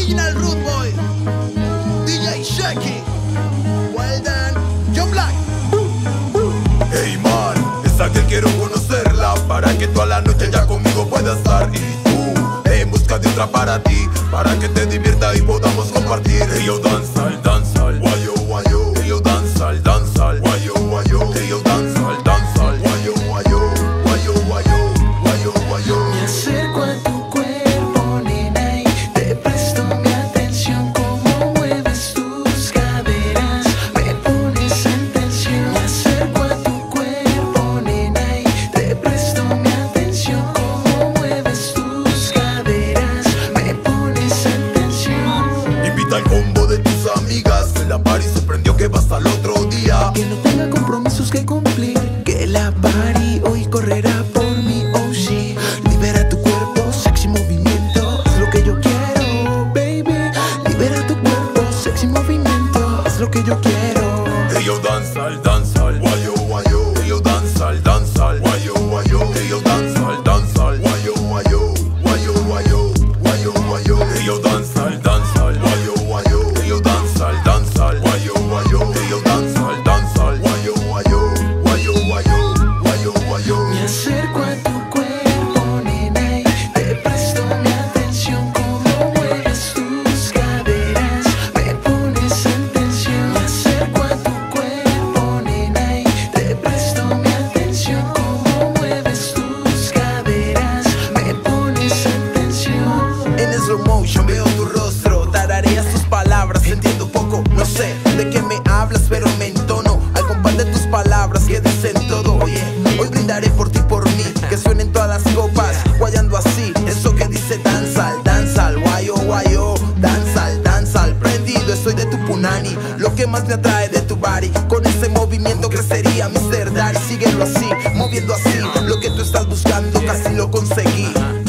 Original Root Boy, DJ Shaky, Well done, John Black. Hey man, esa que quiero conocerla para que toda la noche ya conmigo puedas estar y tú en busca de otra para ti, para que te divierta y podamos compartir. Río danza, danza. que pasa al otro día. Que no tenga compromisos que cumplir. Que la party hoy correrá por mi oh sí. Libera tu cuerpo, sexy movimiento. Haz lo que yo quiero, baby. Libera tu cuerpo, sexy movimiento. Haz lo que yo quiero. Ellos danza, danza. me atrae de tu body Con ese movimiento crecería mi ser Dar, síguelo así, moviendo así. Lo que tú estás buscando casi lo conseguí.